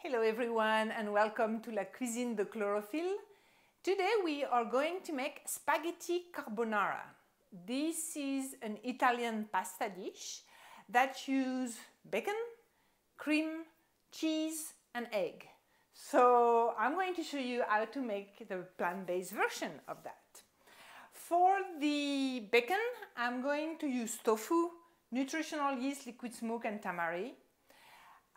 Hello everyone and welcome to La Cuisine de Clorofil. Today we are going to make spaghetti carbonara. This is an Italian pasta dish that uses bacon, cream, cheese and egg. So I'm going to show you how to make the plant-based version of that. For the bacon, I'm going to use tofu, nutritional yeast, liquid smoke and tamari.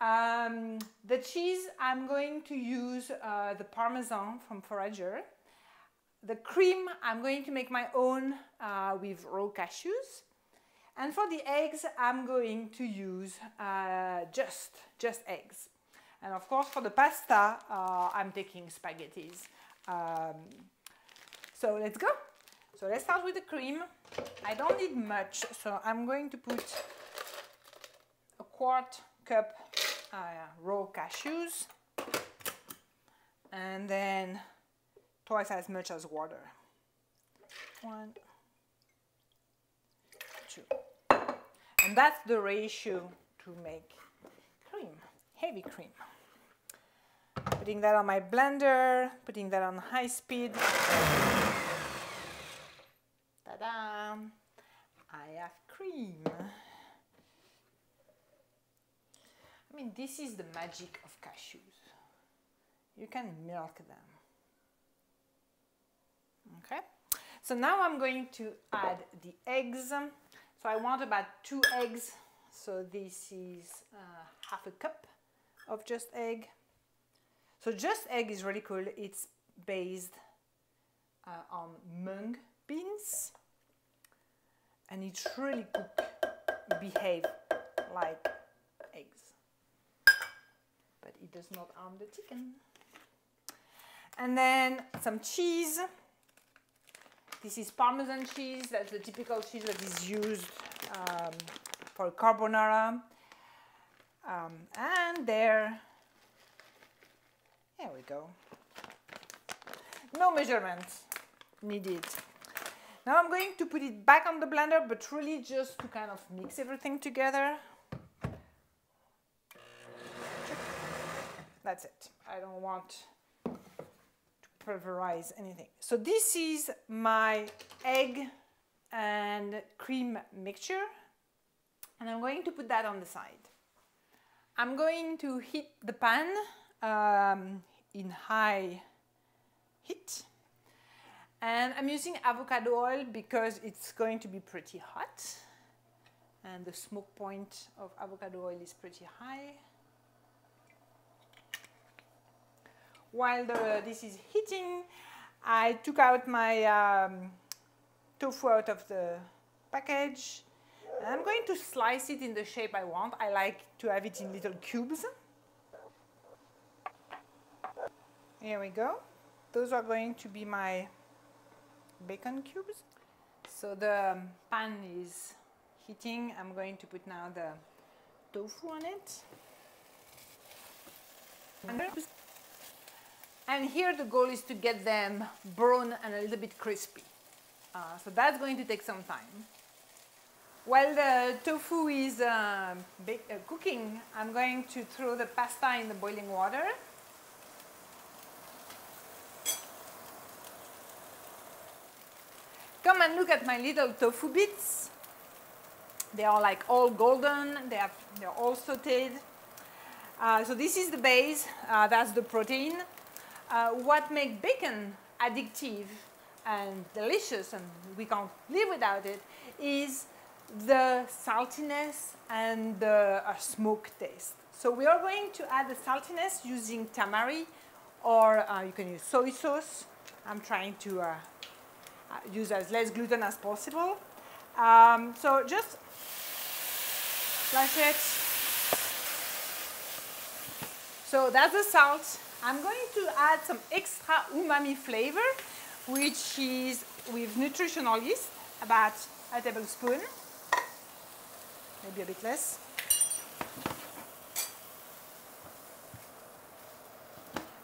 Um, the cheese, I'm going to use uh, the Parmesan from Forager. The cream, I'm going to make my own uh, with raw cashews. And for the eggs, I'm going to use uh, just, just eggs. And of course, for the pasta, uh, I'm taking spaghettis. Um, so let's go. So let's start with the cream. I don't need much, so I'm going to put a quart cup uh, raw cashews and then twice as much as water. One, two. And that's the ratio to make cream, heavy cream. Putting that on my blender, putting that on high speed. Ta-da! I have cream. I mean, this is the magic of cashews. You can milk them. Okay, so now I'm going to add the eggs. So I want about two eggs. So this is uh, half a cup of just egg. So just egg is really cool. It's based uh, on mung beans and it really cook, behave like it does not harm the chicken. And then some cheese. This is parmesan cheese. That's the typical cheese that is used um, for carbonara. Um, and there there we go. No measurements needed. Now I'm going to put it back on the blender, but really just to kind of mix everything together. That's it. I don't want to pulverize anything. So this is my egg and cream mixture. And I'm going to put that on the side. I'm going to heat the pan um, in high heat and I'm using avocado oil because it's going to be pretty hot. And the smoke point of avocado oil is pretty high. While the, this is heating, I took out my um, tofu out of the package. And I'm going to slice it in the shape I want. I like to have it in little cubes. Here we go. Those are going to be my bacon cubes. So the pan is heating. I'm going to put now the tofu on it. And here the goal is to get them brown and a little bit crispy. Uh, so that's going to take some time. While the tofu is uh, uh, cooking, I'm going to throw the pasta in the boiling water. Come and look at my little tofu bits. They are like all golden, they are, they're all sauteed. Uh, so this is the base, uh, that's the protein. Uh, what makes bacon addictive and delicious, and we can't live without it, is the saltiness and the uh, smoke taste. So we are going to add the saltiness using tamari, or uh, you can use soy sauce. I'm trying to uh, uh, use as less gluten as possible. Um, so just flash it. So that's the salt. I'm going to add some extra umami flavor, which is with nutritional yeast, about a tablespoon, maybe a bit less.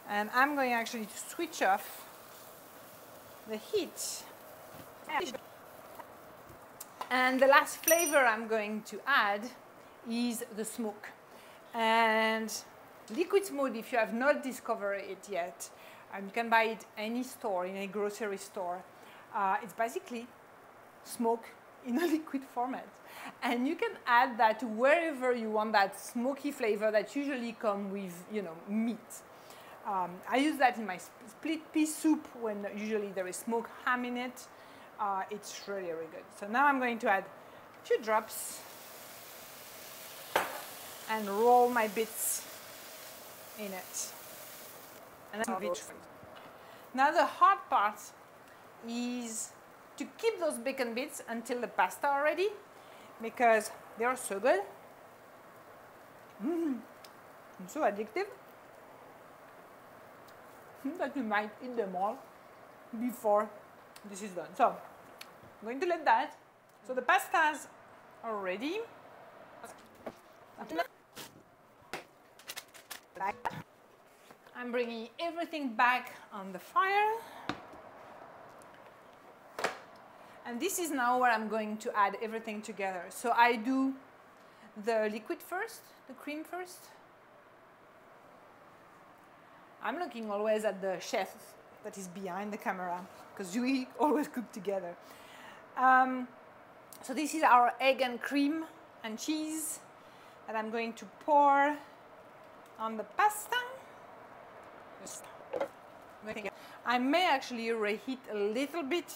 And I'm going actually to switch off the heat and the last flavor I'm going to add is the smoke. And liquid smoothie, if you have not discovered it yet, and you can buy it any store, in a grocery store. Uh, it's basically smoke in a liquid format. And you can add that wherever you want that smoky flavor that usually come with, you know, meat. Um, I use that in my split pea soup when usually there is smoked ham in it. Uh, it's really, really good. So now I'm going to add a few drops and roll my bits in it. And then now the hard part is to keep those bacon bits until the pasta are ready because they are so good. Mm, so addictive that you might eat them all before this is done. So I'm going to let that. So the pastas are ready. I'm bringing everything back on the fire. And this is now where I'm going to add everything together. So I do the liquid first, the cream first. I'm looking always at the chef that is behind the camera because we always cook together. Um, so this is our egg and cream and cheese that I'm going to pour on the pasta. I may actually reheat a little bit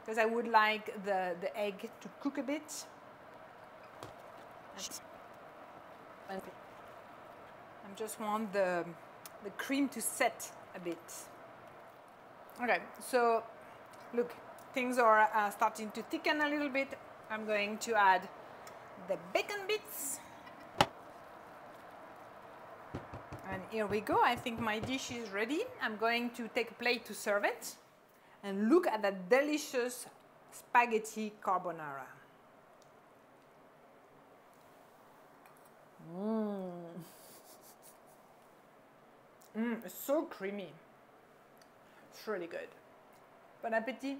because I would like the, the egg to cook a bit. I just want the, the cream to set a bit. Okay, so look, things are uh, starting to thicken a little bit. I'm going to add the bacon bits. And here we go. I think my dish is ready. I'm going to take a plate to serve it. And look at that delicious spaghetti carbonara. Mmm. Mmm, it's so creamy. It's really good. Bon appetit.